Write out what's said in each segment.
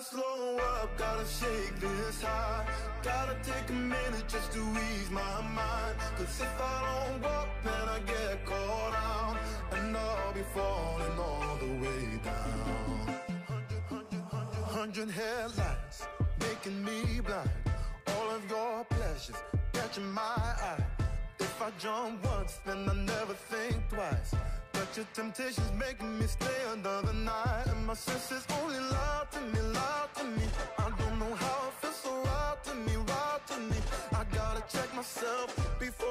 Gotta slow up, gotta shake this high. Gotta take a minute just to ease my mind. Cause if I don't walk, then I get caught out. And I'll be falling all the way down. Hundred headlights making me blind. All of your pleasures catching my eye. If I jump once, then I never think twice. But your temptation's making me stay another night. And my senses only lie to me, lie to me. I don't know how it feels so right to me, right to me. I gotta check myself before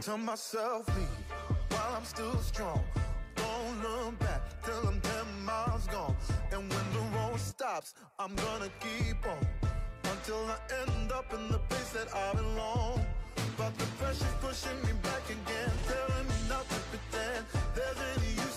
Tell myself leave while I'm still strong. Don't look back till I'm 10 miles gone. And when the road stops, I'm gonna keep on until I end up in the place that I belong. But the pressure's pushing me back again, telling me not to pretend there's any use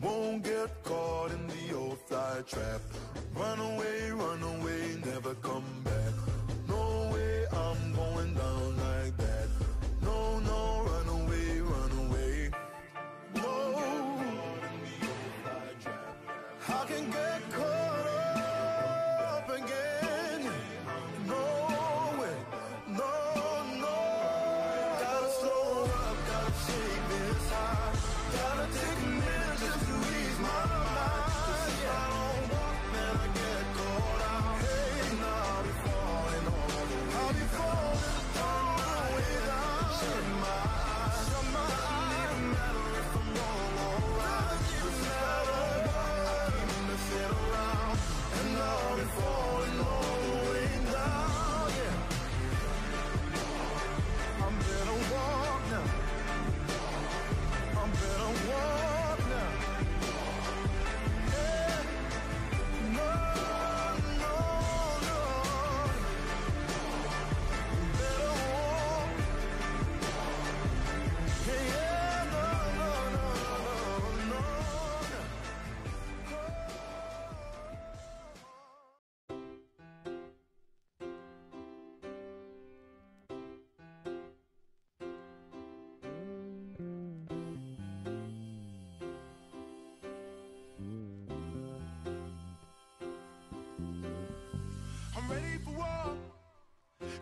Won't get caught in the old fly trap. Run away, run away, never come back.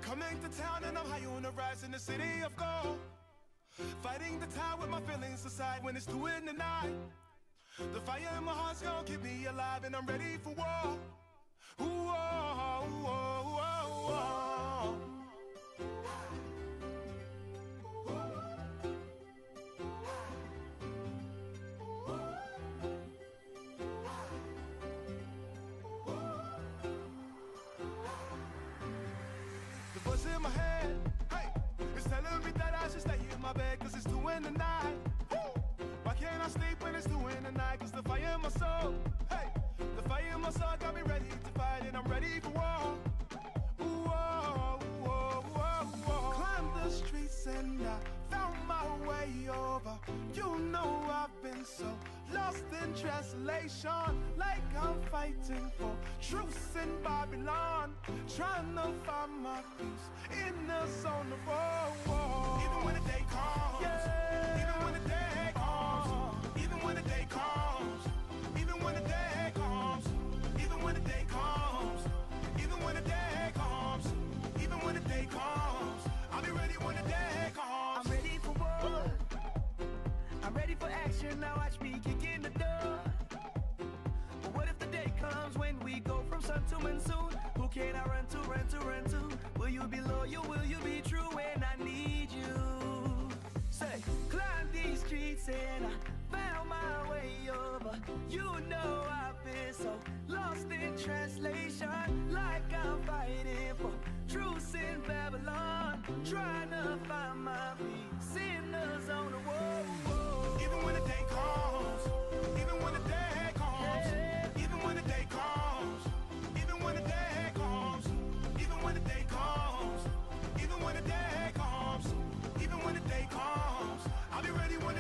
Coming to town and I'm high on the rise in the city of gold. Fighting the tide with my feelings aside when it's two in the night. The fire in my heart's gonna keep me alive and I'm ready for war. My bed cause it's two in the night. Why can't I sleep when it's two in the night? Cause the fire in my soul, hey, the fire in my soul got me ready to fight and I'm ready for war. Lost in translation, like I'm fighting for truth in Babylon, trying to find my peace in the zone of war. Even when the day comes, yeah. Even when the day times when we go from sun to moon soon. Who can I run to, run to, run to? Will you be loyal? Will you be true when I need you? Say, climb these streets and I found my way over. You know I've been so lost in translation, like I'm fighting for truth in Babylon, trying to find my feet. I'll be ready when